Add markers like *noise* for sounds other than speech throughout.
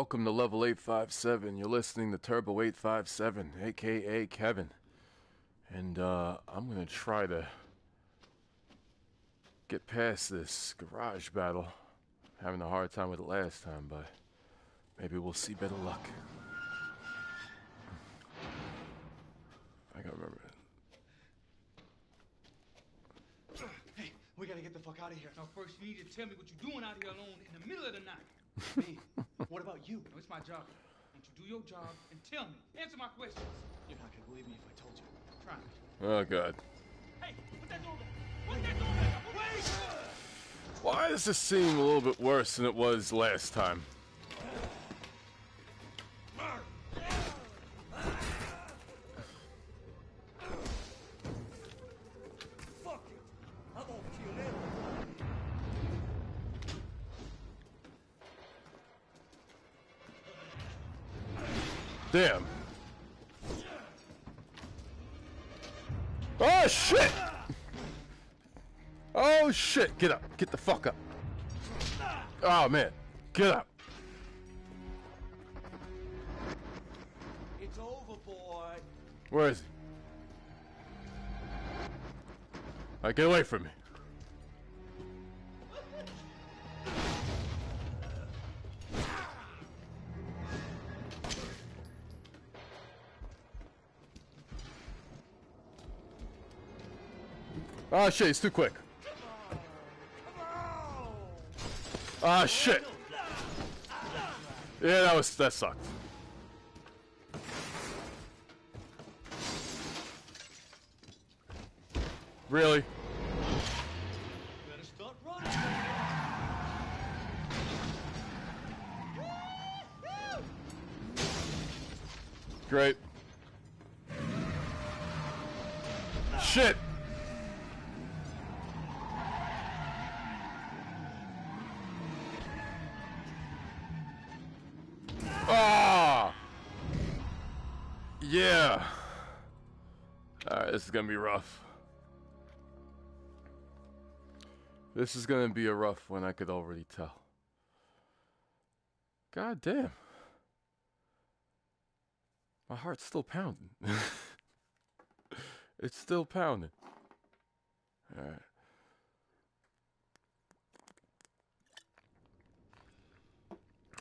Welcome to level 857. You're listening to Turbo 857, aka Kevin. And uh, I'm going to try to get past this garage battle. Having a hard time with it last time, but maybe we'll see better luck. I gotta remember it. Hey, we gotta get the fuck out of here. Now, first, you need to tell me what you're doing out here alone in the middle of the night. Me? What about you? No, it's my job. Won't you do your job and tell me? Answer my questions. You're not gonna believe me if I told you. Try me. Oh, God. Hey, put that door back. Put that door back. Wait! Why does this seem a little bit worse than it was last time? Damn. Oh shit! Oh shit! Get up! Get the fuck up! Oh man! Get up! It's over, boy. Where is he? Alright, get away from me. Oh shit, he's too quick. Ah shit. Yeah, that was that sucked. Really? Is gonna be rough. This is gonna be a rough one, I could already tell. God damn. My heart's still pounding. *laughs* it's still pounding. Alright.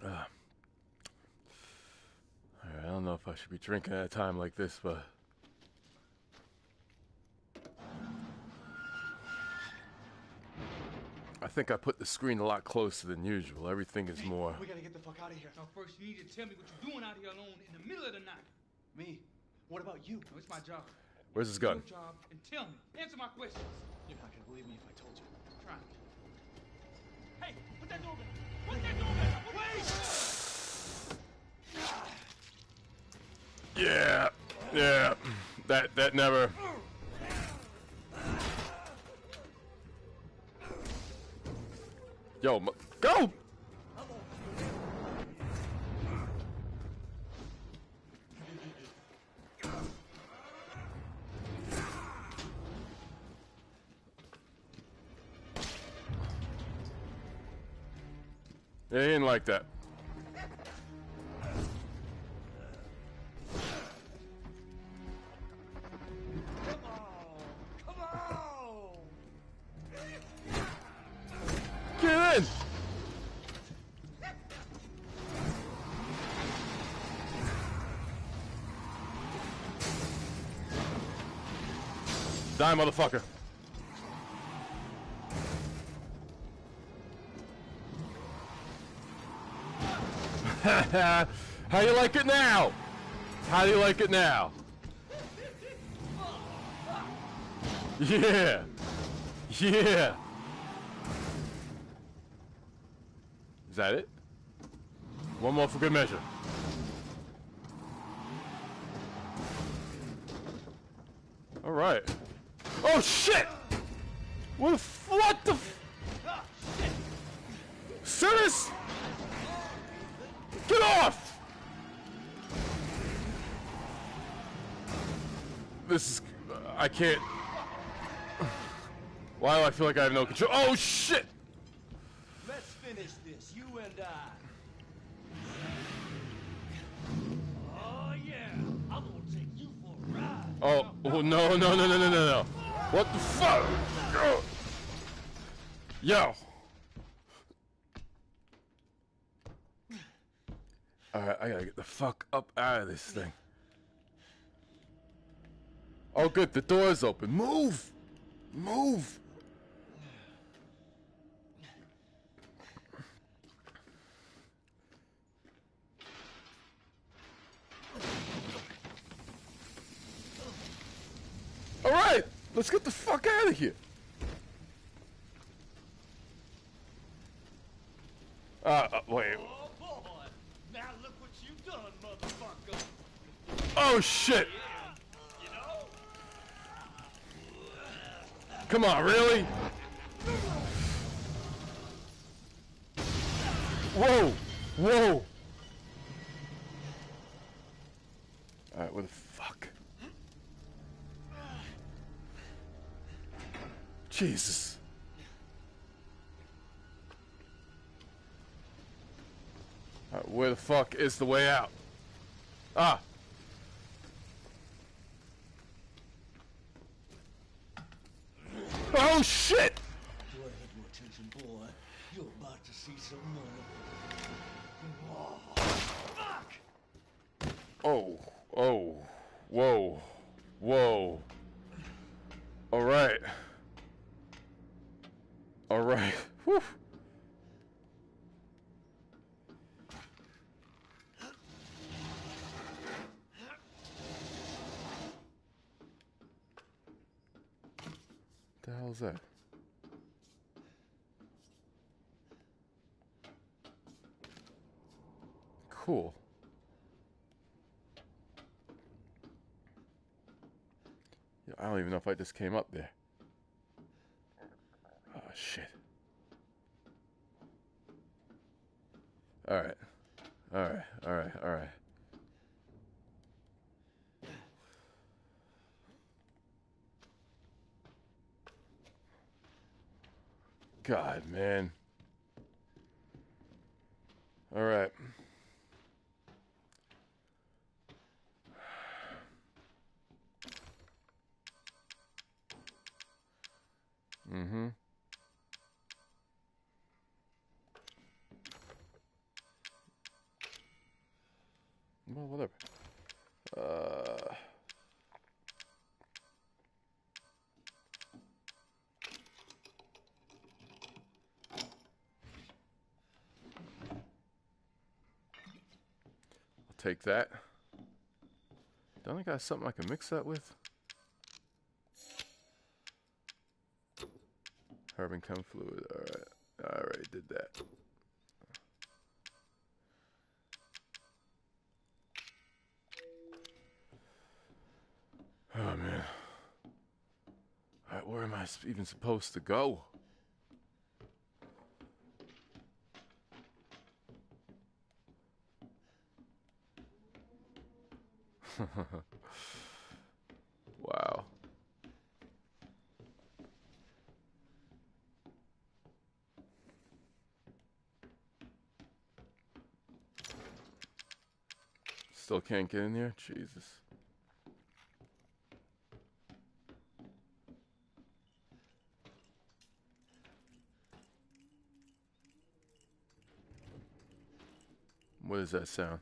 Ah. Alright, I don't know if I should be drinking at a time like this, but. Think I put the screen a lot closer than usual. Everything is more. We gotta get the fuck out of here. Now, first, you need to tell me what you're doing out here alone in the middle of the night. Me? What about you? No, it's my job. Where's his gun? Your job and tell me. Answer my questions. You're not gonna believe me if I told you. Try me. Hey, put that door back. Put that door back. Wait! Yeah, yeah. That that never. Yo, motherfucker. *laughs* How you like it now? How do you like it now? Yeah. Yeah. Is that it? One more for good measure. All feel like I have no control. Oh shit! Let's finish this, you and I. Oh yeah, I'm gonna take you for a ride. Oh, oh no, no, no, no, no, no, no. What the fuck? Yo. Alright, I gotta get the fuck up out of this thing. Oh good, the door's open. Move! Move! Alright, let's get the fuck out of here. Uh, uh, wait. Oh boy! Now look what you've done, motherfucker! Oh shit! You know? Come on, really? Whoa! Whoa! Alright, what the Jesus. Alright, where the fuck is the way out? Ah! Oh shit! Go ahead, your attention, boy. You're about to see some money. Fuck! Oh, oh, whoa, whoa. All right. All right. Whew. The hell's that? Cool. I don't even know if I just came up there. Take that. Don't I got something I can mix that with? Herb and fluid. Alright. I already did that. Oh man. Alright, where am I even supposed to go? wow. Still can't get in here? Jesus. What does that sound?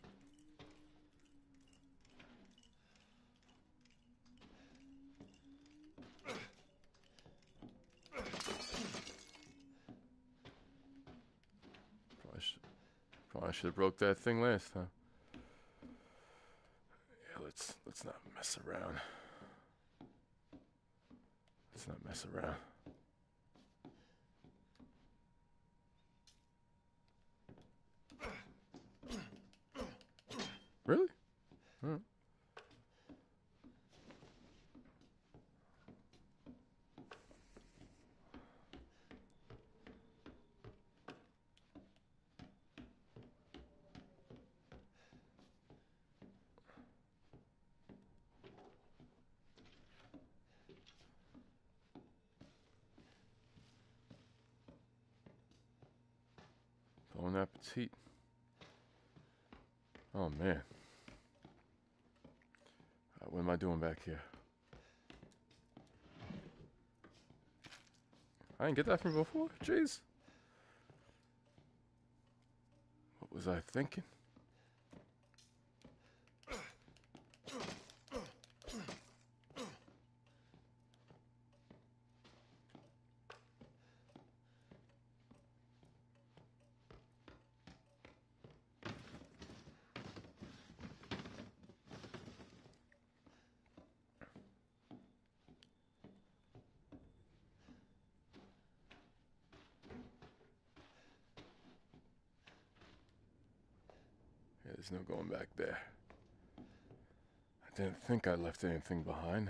Probably probably should have broke that thing last time. Yeah, let's let's not around. Let's not mess around. It's heat. Oh man. Uh, what am I doing back here? I didn't get that from before. Jeez. What was I thinking? There's no going back there. I didn't think I left anything behind.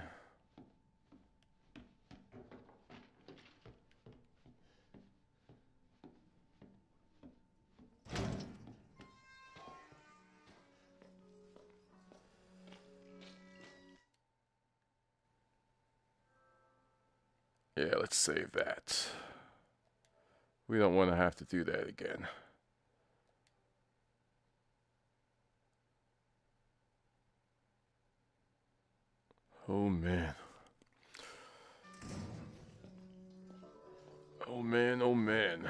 Yeah, let's save that. We don't want to have to do that again. Oh man. Oh man, oh man.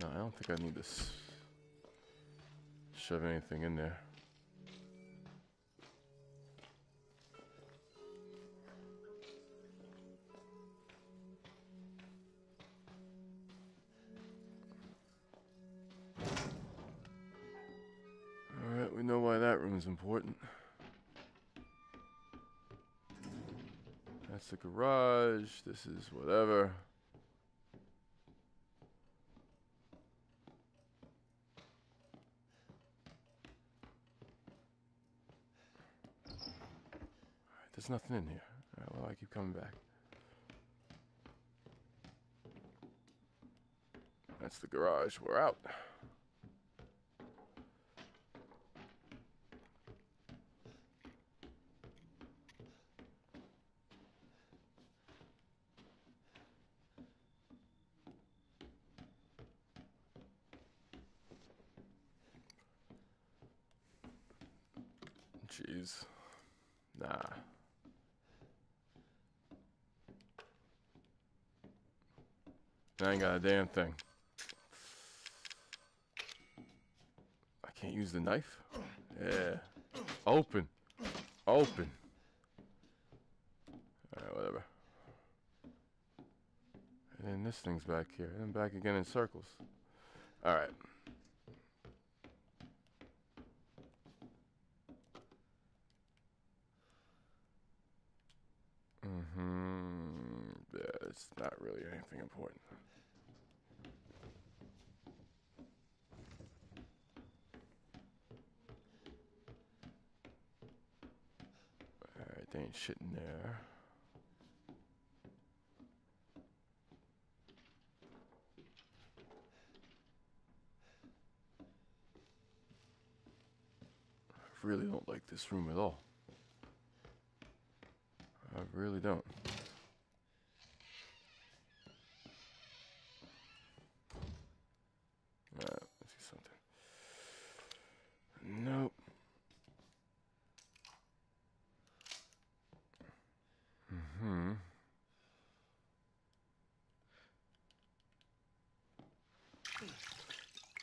No, I don't think I need to shove anything in there. Room's important. That's the garage. This is whatever. There's nothing in here. Alright, well, I keep coming back. That's the garage. We're out. Jeez. Nah. I ain't got a damn thing. I can't use the knife? Yeah. Open. Open. Alright, whatever. And then this thing's back here. And back again in circles. Alright. Mm-hmm. Yeah, it's not really anything important. Alright, they ain't shit in there. I really don't like this room at all. I really don't. Alright, let's see something. Nope. Hmm.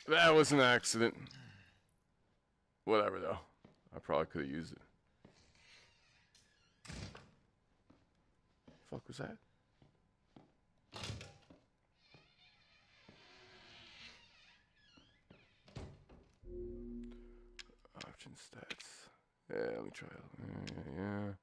That was an accident. Whatever though. I probably could have used it. Fuck was that? Option stats. Yeah, let me try it. Yeah, yeah.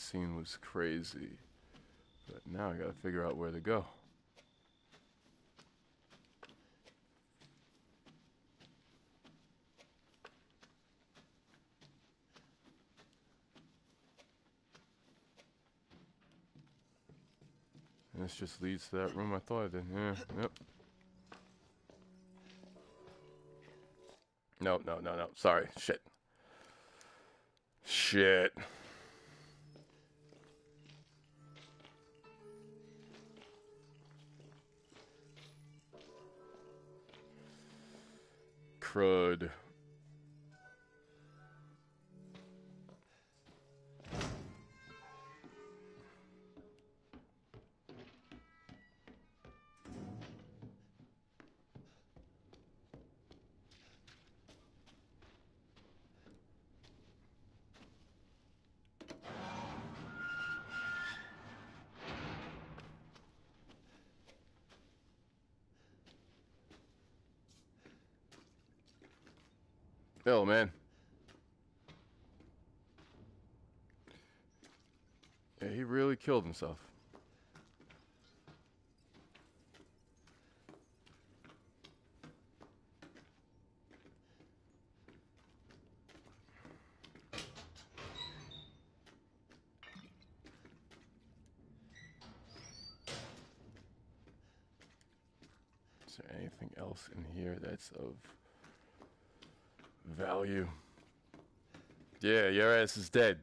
scene was crazy. But now I gotta figure out where to go. And this just leads to that room I thought I did. Yeah, yep. No, no, no, no. Sorry. Shit. Shit. Crud. Man. Yeah, he really killed himself. Is there anything else in here that's of value? Yeah, your ass is dead.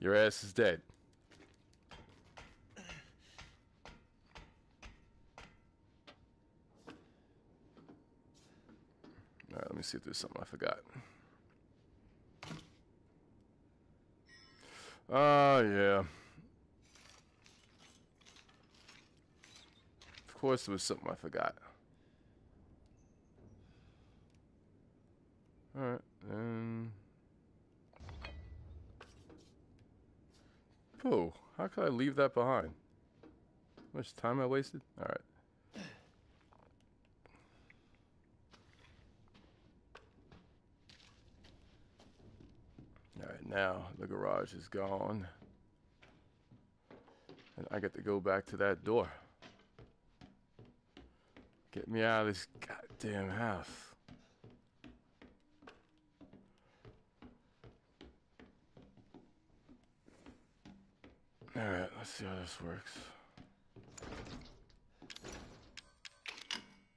Your ass is dead. All right, let me see if there's something I forgot. Oh, yeah. Of course, there was something I forgot. All right, then. Oh, how could I leave that behind? How much time I wasted? All right. All right, now the garage is gone. And I get to go back to that door. Get me out of this goddamn house. Alright, let's see how this works.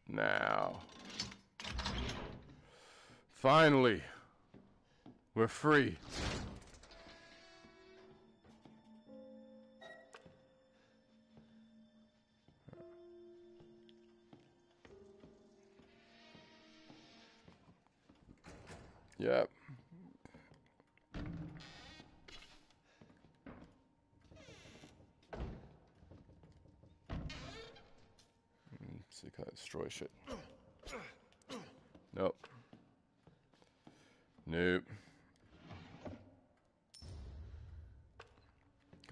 Now. Finally. We're free. Yep. Mm, See, can I destroy shit? Nope. Nope.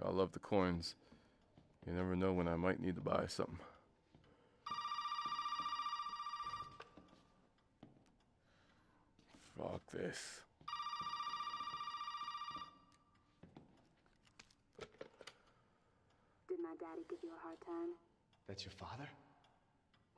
I love the coins. You never know when I might need to buy something. Fuck this. Did my daddy give you a hard time? That's your father?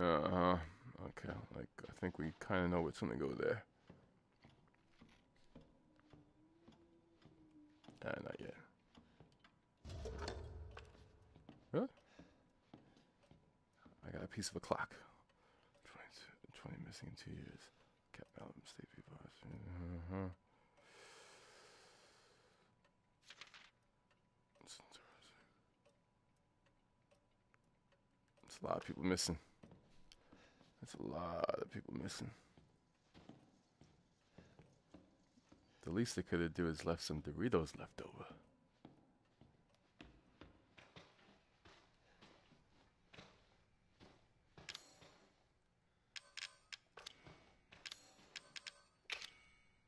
Uh huh. Okay. Like I think we kind of know what's gonna go there. Uh, not yet. Really? I got a piece of a clock. 22, 20 missing in two years. Cat Malcolm State people. Uh-huh. It's a lot of people missing. That's a lot of people missing. The least they could have do is left some Doritos left over.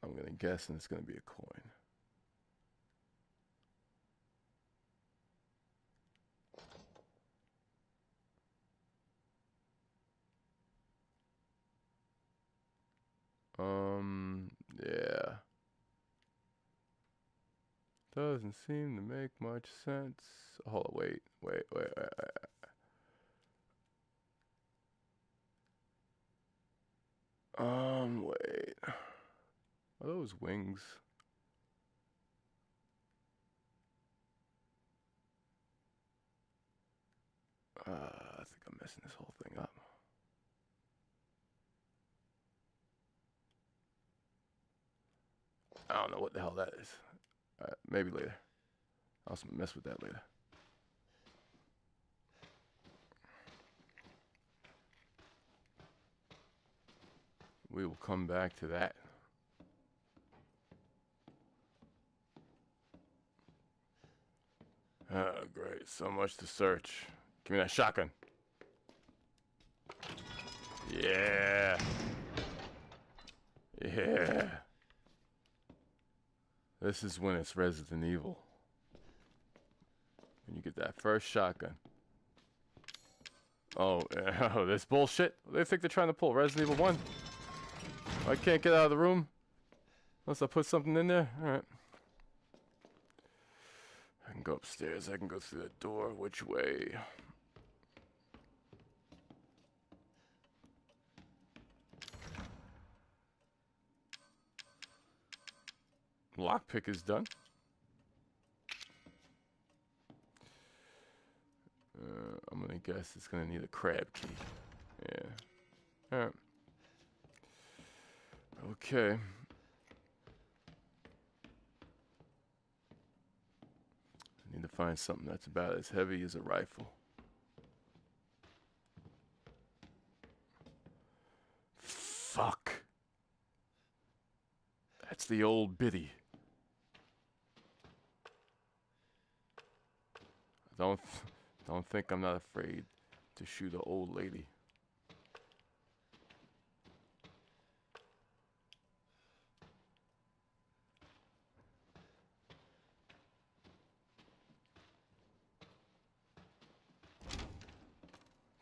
I'm gonna guess, and it's gonna be a coin. Um, yeah. Doesn't seem to make much sense. Hold on, wait, wait, wait, wait, wait. Um, wait. Are those wings? Uh, I think I'm messing this whole thing up. I don't know what the hell that is. Uh, maybe later. I'll mess with that later. We will come back to that. Oh, great. So much to search. Give me that shotgun. Yeah. Yeah. This is when it's Resident Evil. When you get that first shotgun. Oh, *laughs* oh, this bullshit. They think they're trying to pull Resident Evil 1. I can't get out of the room. Unless I put something in there. Alright. I can go upstairs. I can go through that door. Which way? Lockpick is done. Uh, I'm gonna guess it's gonna need a crab key. Yeah. Alright. Okay. I need to find something that's about as heavy as a rifle. Fuck. That's the old biddy. Don't don't think I'm not afraid to shoot an old lady.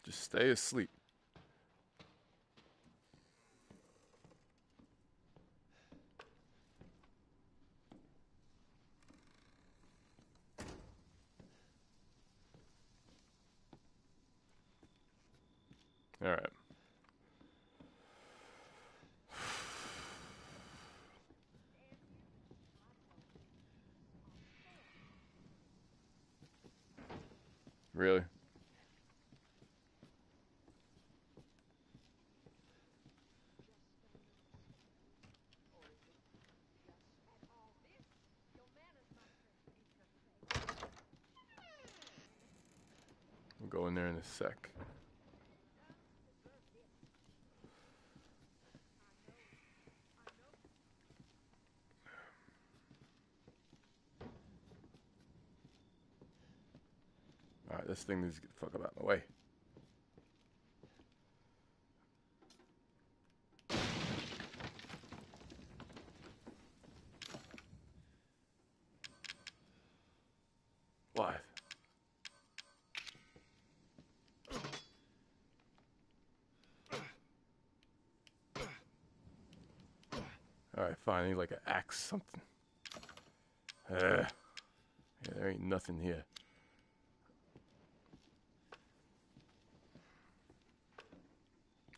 Just stay asleep. All right. Really? We'll go in there in a sec. Alright, this thing needs to get the fuck out of my way. Something. Uh, yeah, there ain't nothing here.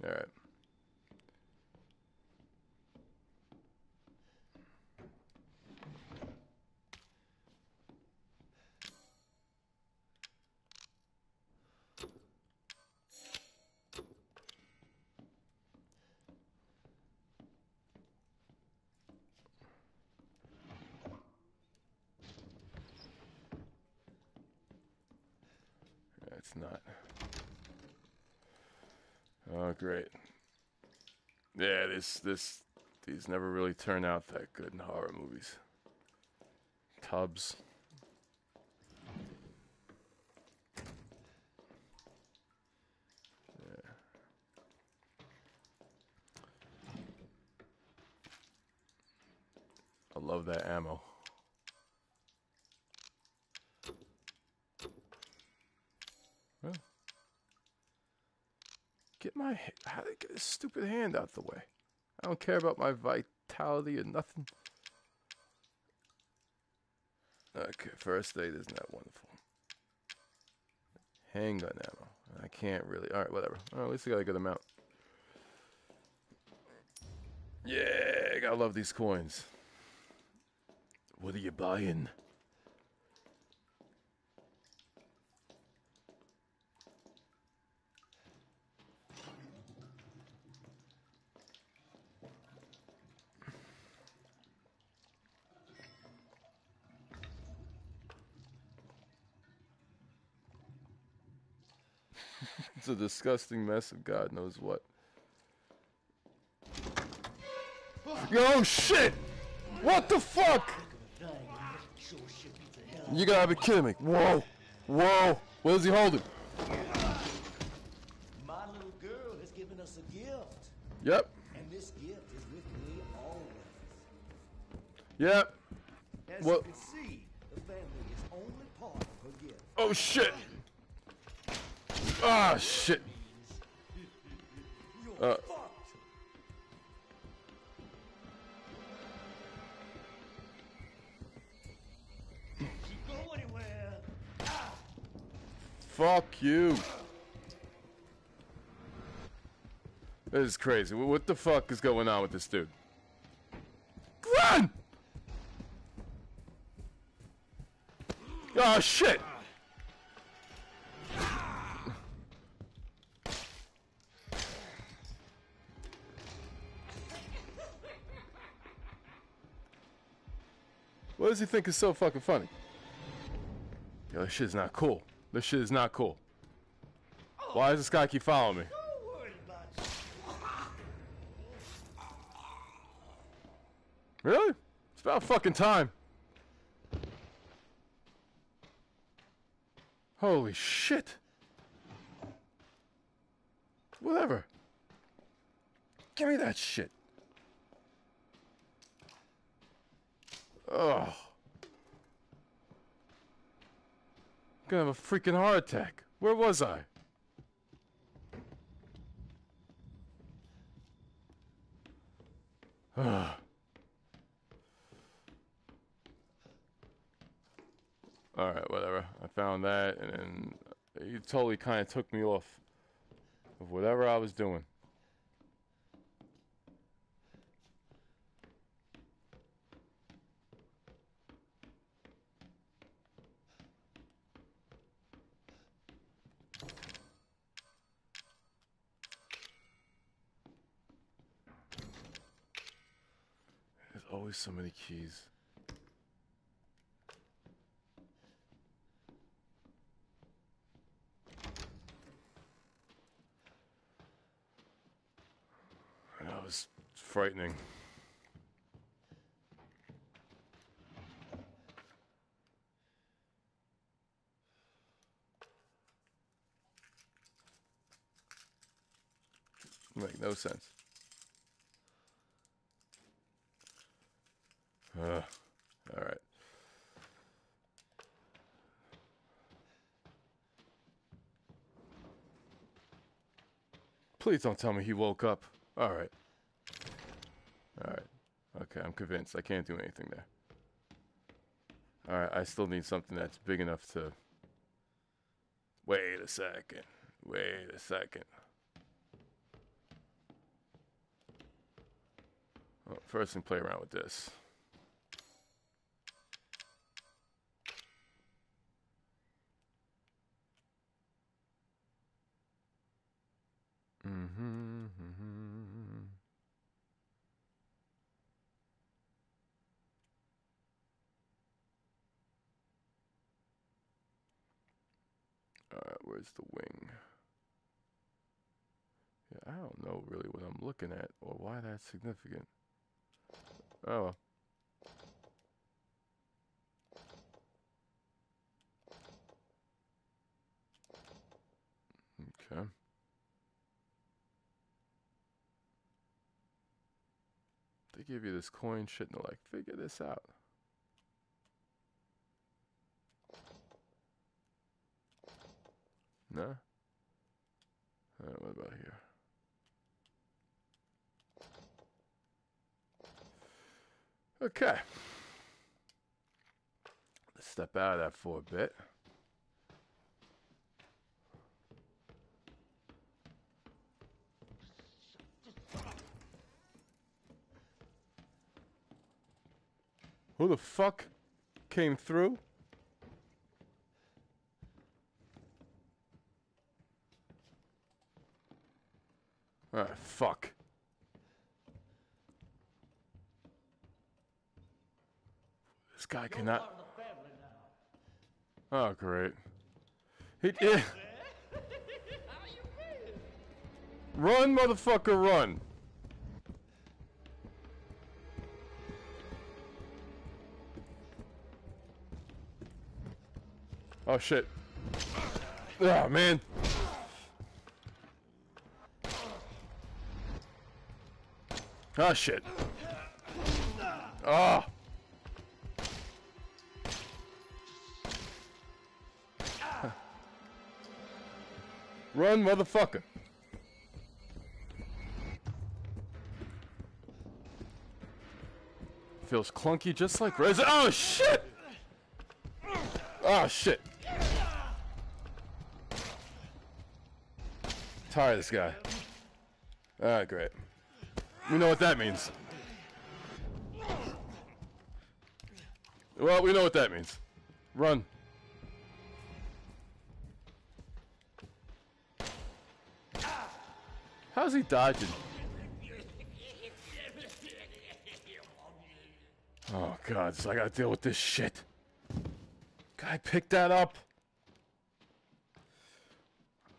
Alright. That's not. Oh, great. Yeah, this this these never really turn out that good in horror movies. Tubs. Yeah. I love that ammo. Get my how did get this stupid hand out the way? I don't care about my vitality or nothing. Okay, first aid isn't that wonderful. Handgun ammo. I can't really. All right, whatever. Oh, at least I got a good amount. Yeah, gotta love these coins. What are you buying? It's a disgusting mess of God knows what. Yo, shit! What the fuck? You gotta be kidding me. Whoa. Whoa. What is he holding? My little girl has given us a gift, Yep. and this gift is with me always. Yep. As What- you can see, the family is only part of her gift. Oh, shit. Ah, shit. Uh. Fuck you. This is crazy. What the fuck is going on with this dude? Run! Oh shit! Does he think is so fucking funny? Yo, this shit is not cool. This shit is not cool. Why does this guy keep following me? Really? It's about fucking time. Holy shit. Whatever. Give me that shit. Ugh. I'm gonna have a freaking heart attack. Where was I? *sighs* Ugh. Alright, whatever. I found that, and then he totally kind of took me off of whatever I was doing. There's always so many keys. That was frightening. Make no sense. Uh, all right. Please don't tell me he woke up. All right. All right. Okay, I'm convinced. I can't do anything there. All right, I still need something that's big enough to. Wait a second. Wait a second. Well, first, and play around with this. Mm-hmm, mm-hmm. Alright, where's the wing? Yeah, I don't know really what I'm looking at or why that's significant. Oh. Okay. They give you this coin shit and they're like, figure this out. No? Alright, what about here? Okay. Let's step out of that for a bit. Who the fuck came through? Ah, fuck. Guy cannot. Oh, great. He, yeah. Run, motherfucker, run. Oh, shit. Oh, man. Oh, shit. Oh. Motherfucker. Feels clunky just like Resident. Oh, shit! Oh, shit. Tired this guy. Alright, great. We know what that means. Well, we know what that means. Run. How's he dodging? Oh god, so I gotta deal with this shit. Guy picked that up.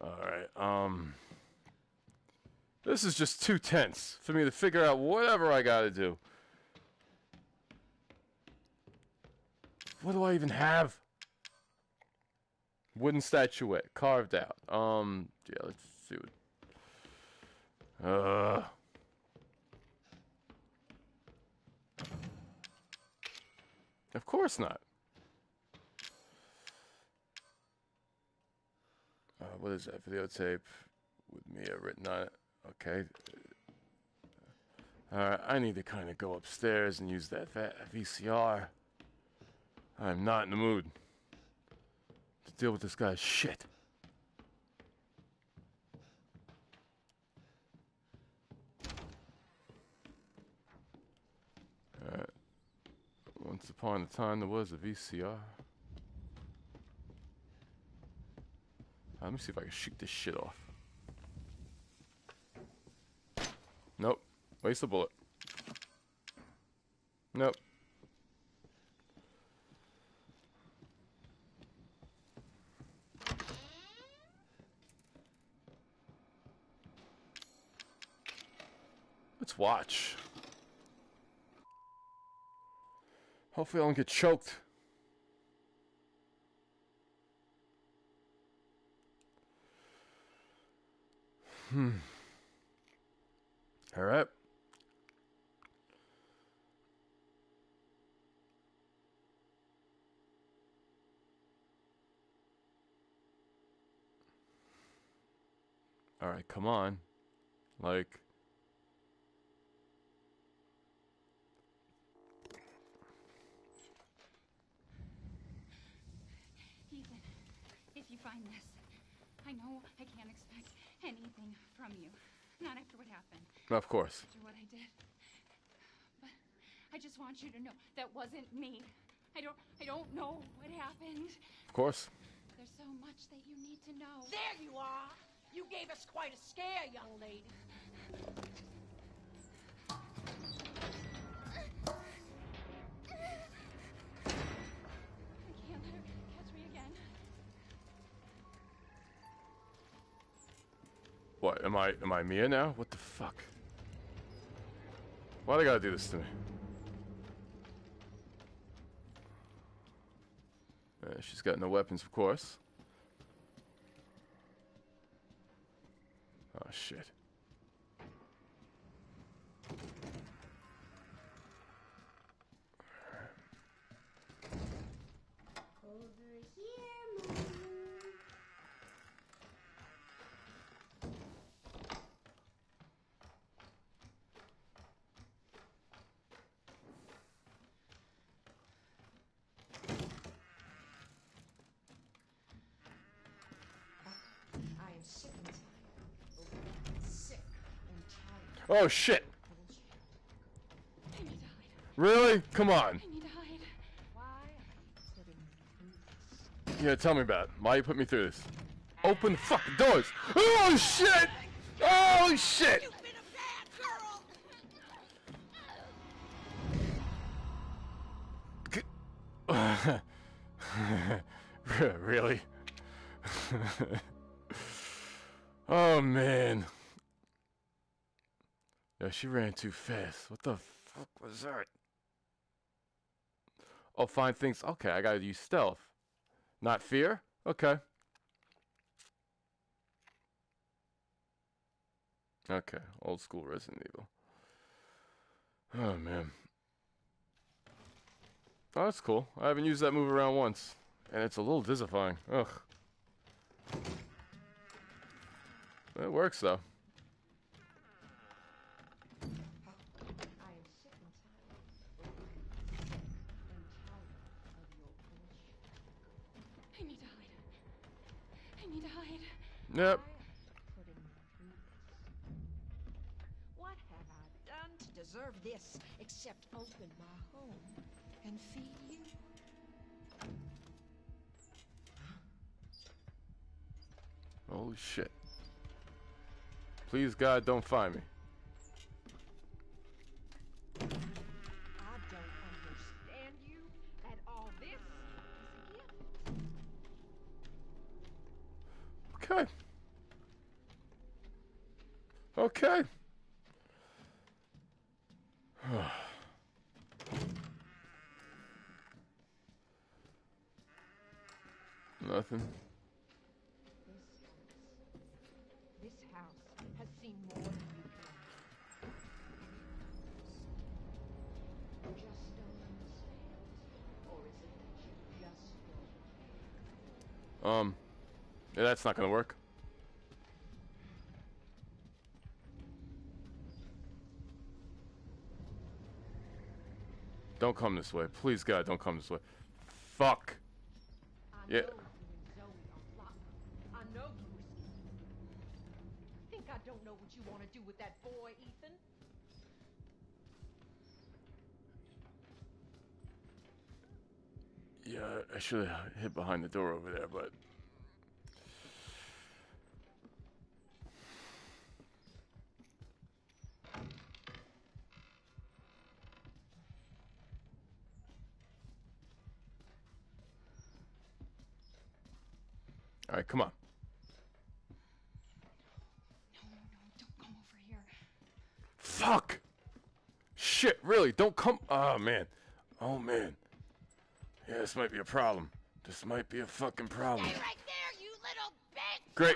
Alright, um This is just too tense for me to figure out whatever I gotta do. What do I even have? Wooden statuette carved out. Um yeah, let's see what uh. Of course not. Uh, what is that? Videotape with Mia written on it. Okay. Alright, I need to kind of go upstairs and use that VCR. I'm not in the mood to deal with this guy's shit. Alright. Once upon a time, there was a VCR. Uh, let me see if I can shoot this shit off. Nope. Waste the bullet. Nope. Let's watch. Hopefully I don't get choked. Hmm. All right. All right, come on. Like Ethan, if you find this, I know I can't expect anything from you. Not after what happened, of course. after what I did. But I just want you to know that wasn't me. I don't I don't know what happened. Of course. There's so much that you need to know. There you are. You gave us quite a scare, young lady. What, am I am I Mia now? What the fuck? Why they gotta do this to me? Uh, she's got no weapons, of course. Oh shit. Oh shit! Really? Come on. Yeah, tell me about it. Why you put me through this? Open the fucking doors! Oh shit! Oh shit! *laughs* Really? *laughs* oh man. Yeah, she ran too fast. What the fuck was that? Oh, find things. Okay, I gotta use stealth. Not fear? Okay. Okay, old school Resident Evil. Oh man. Oh, that's cool. I haven't used that move around once. And it's a little disifying. Ugh. It works though. I am sick and tired. And tired of your bullshit. I need to hide. I need to hide. Yep. Why are you putting me through this? What have I done to deserve this except open my home and feed you? Holy shit. Please God, don't find me. Okay. *sighs* Nothing. This house, this house has seen more than you can. Just don't understand, or is it that you just don't? Um, yeah, that's not gonna work. Don't come this way. Please, God, don't come this way. Fuck. Yeah. know you and Zoe are plotting. I know you were scheming. Think I don't know what you want to do with that boy, Ethan? Yeah, I should have hid behind the door over there, but. All right, come on. No, no, don't come over here. Fuck. Shit, really? Don't come. Oh man. Oh man. Yeah, this might be a problem. This might be a fucking problem. Stay right there, you little bitch! Great.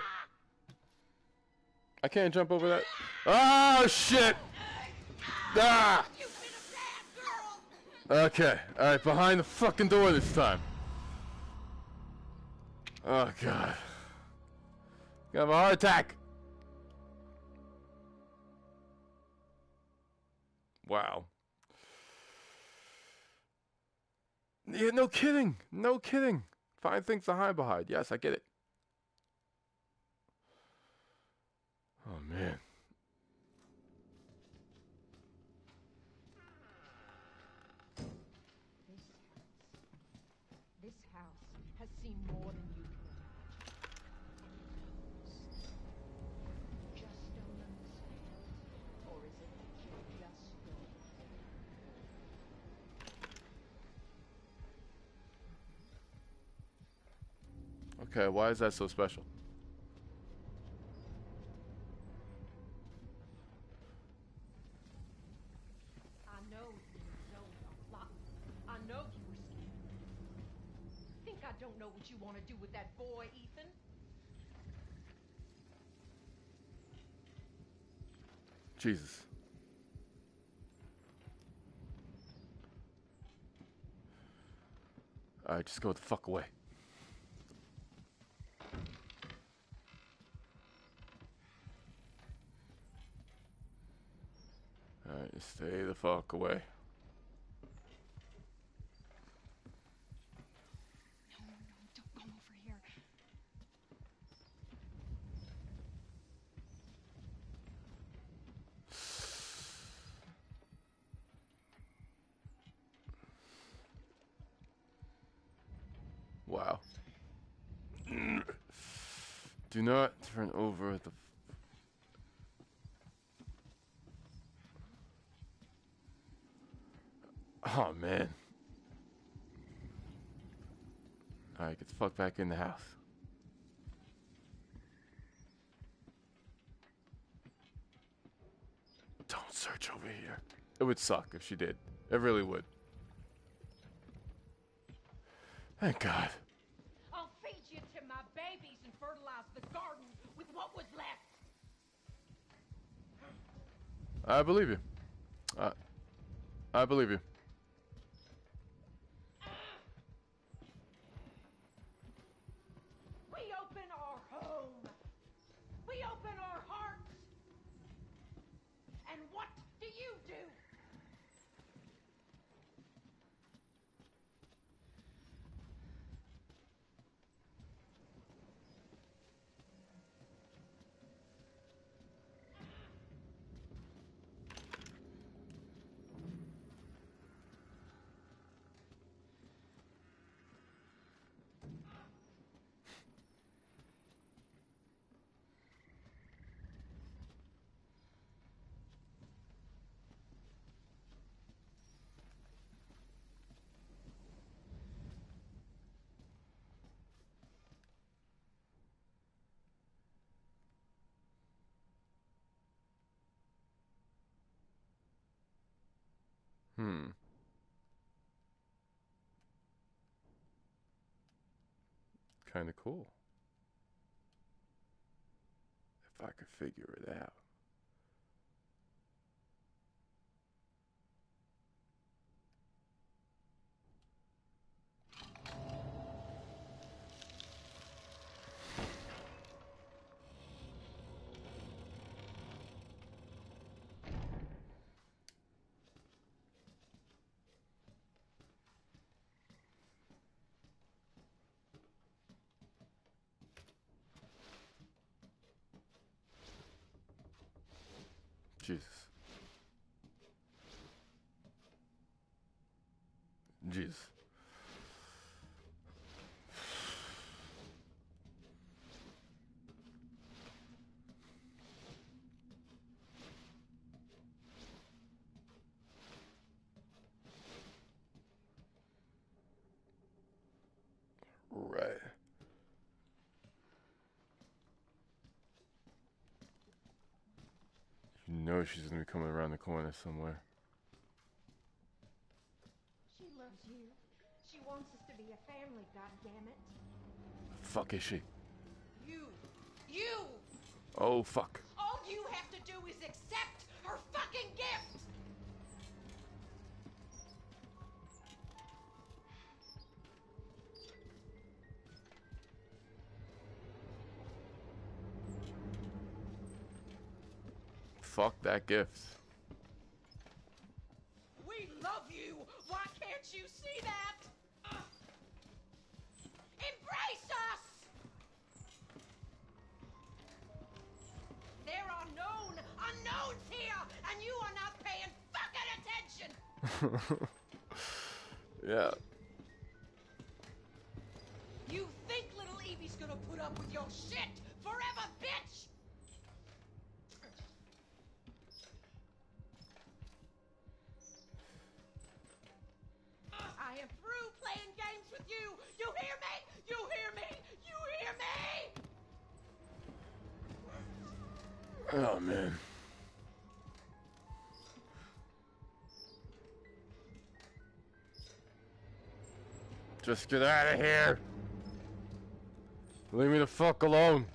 I can't jump over that. Oh shit. Ah. You've been a bad girl! Okay. All right, behind the fucking door this time. Oh god. Gonna have a heart attack. Wow. Yeah, no kidding. No kidding. Find things to hide behind. Yes, I get it. Oh man. This house, this house has seen more than you can imagine. Just don't understand, or is it that you just don't? Okay, why is that so special? I know you and Zoe are plotting. I know you were scheming. Think I don't know what you want to do with that boy, Ethan? Jesus. Alright, just go the fuck away. Alright, stay the fuck away. No, no, don't come over here. Wow. Do not turn over the fuck back in the house. Don't search over here. It would suck if she did. It really would. Thank God. I'll feed you to my babies and fertilize the garden with what was left. I believe you. I, I believe you. We open our home. We open our hearts. And what do you do? Hmm. Kind of cool. If I could figure it out. Jesus. Jesus. Right. You know she's gonna be coming around the corner somewhere. She loves you. She wants us to be a family, goddammit. Fuck is she? You. You! Oh fuck. All you have to do is accept her fucking gift! Fuck that gift. Oh man. Just get out of here. Leave me the fuck alone.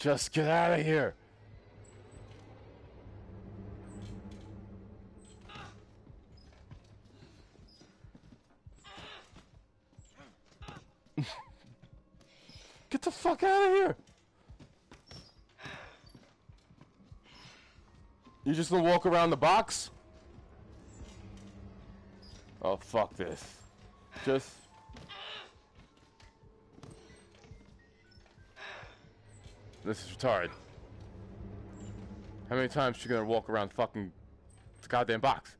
Just get out of here. *laughs* Get the fuck out of here. You just gonna walk around the box? Oh, fuck this. Just. This is retarded. How many times she gonna walk around fucking the goddamn box?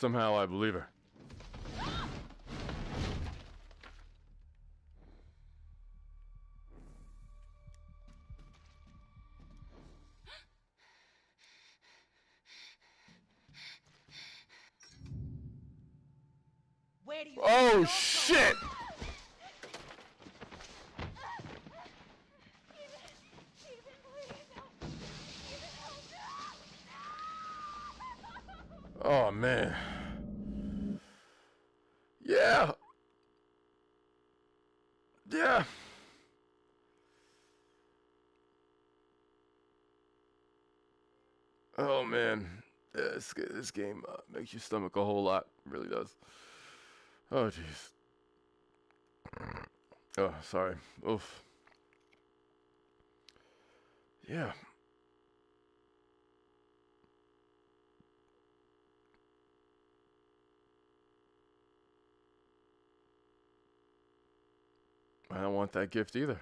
Somehow I believe her. Where do you Oh shit! Oh man. Yeah. Yeah. Oh man, yeah, this, game uh, makes your stomach a whole lot. It really does. Oh jeez. Oh, sorry. Oof. Yeah. I don't want that gift either.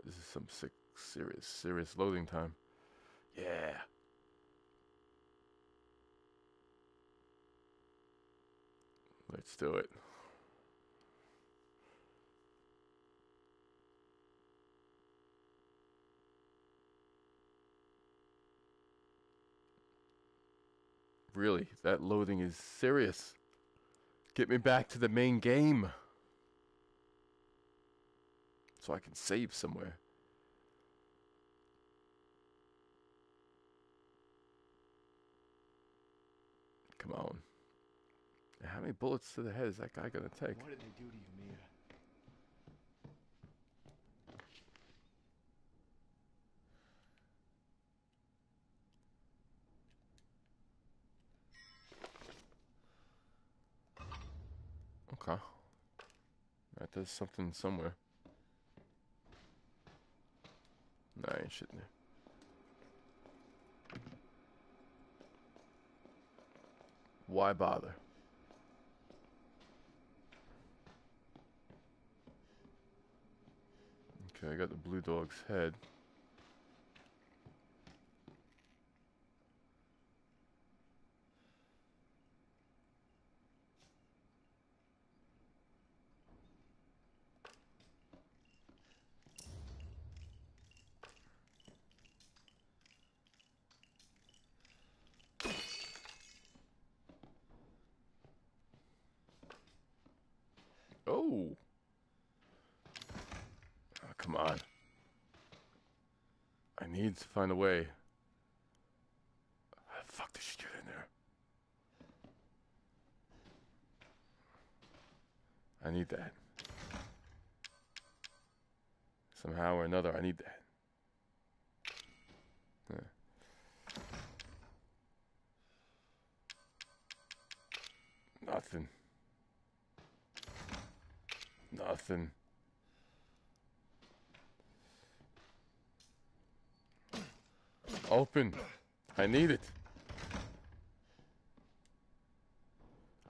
Right, this is some sick, serious, serious loading time. Yeah. Let's do it. Really, that loading is serious. Get me back to the main game. So I can save somewhere. Come on. How many bullets to the head is that guy gonna take? What did they do to you, Mia? Okay. That does something somewhere. Ain't shit there. Why bother? Okay, I got the blue dog's head. Oh. Oh, come on. I need to find a way. How the fuck did she get in there? I need that. Somehow or another, I need that. Yeah. Nothing. Nothing. Open. I need it.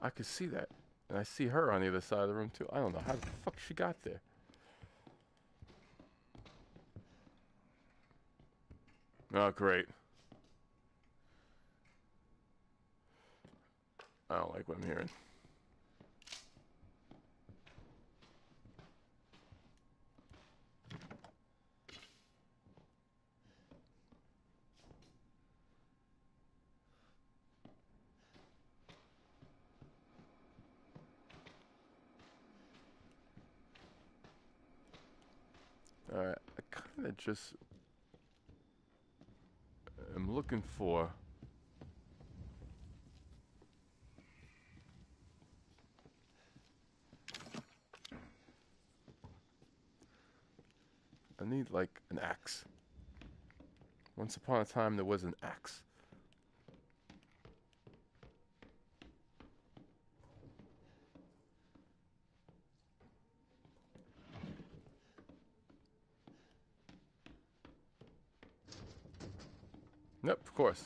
I could see that. And I see her on the other side of the room too. I don't know how the fuck she got there. Oh, great. I don't like what I'm hearing. Alright, I kind of just uh, am looking for. I need like an axe. Once upon a time, there was an axe. Course.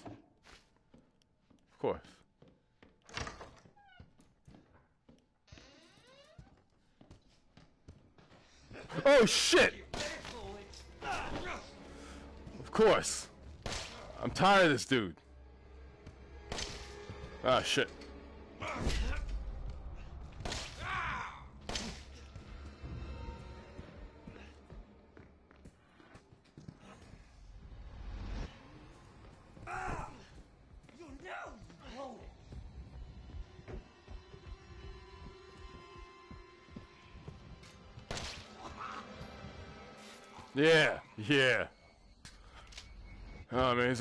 Of course. Oh shit! Of course. I'm tired of this dude. Ah shit.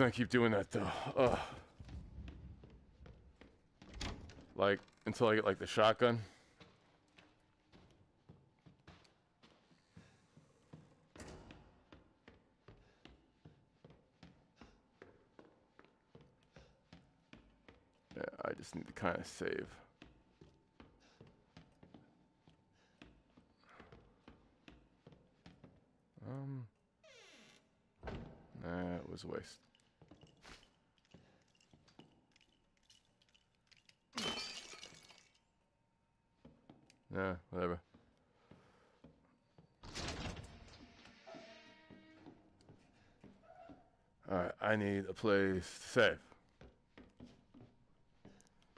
Gonna keep doing that though. Ugh. Like until I get like the shotgun. Yeah, I just need to kind of save. Um. It was a waste. Yeah, whatever. Alright, I need a place to save.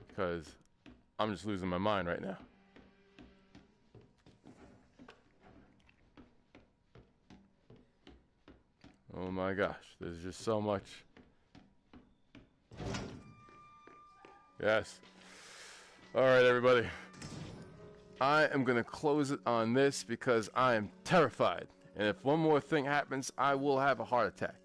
Because I'm just losing my mind right now. Oh my gosh, there's just so much. Yes. All right, everybody. I am going to close it on this because I am terrified. And if one more thing happens, I will have a heart attack.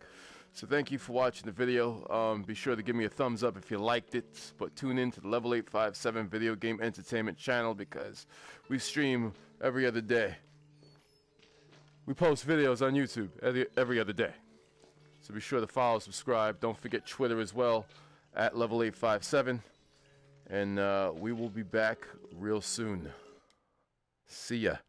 So thank you for watching the video. Um, be sure to give me a thumbs up if you liked it. But tune in to the Level 857 Video Game Entertainment channel because we stream every other day. We post videos on YouTube every, every other day. So be sure to follow, subscribe. Don't forget Twitter as well at Level 857. And uh, we will be back real soon. See ya.